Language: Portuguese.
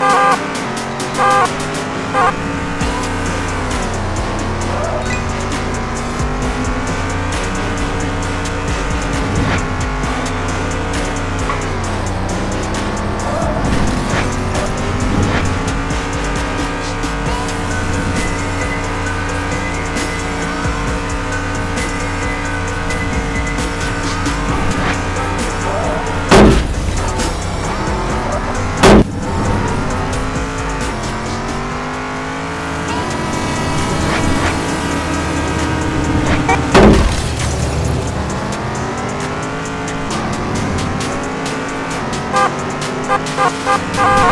Ah! Ah! Ha ha ha!